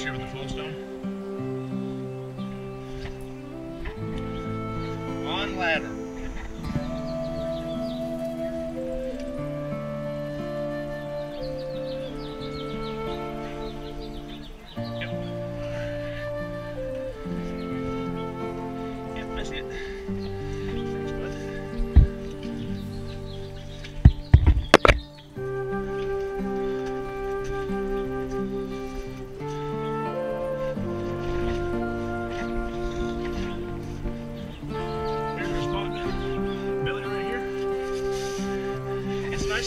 Here with the flow stone? On ladder. Yep. Yep, see it.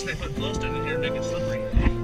They put flowstone in here to make it slippery.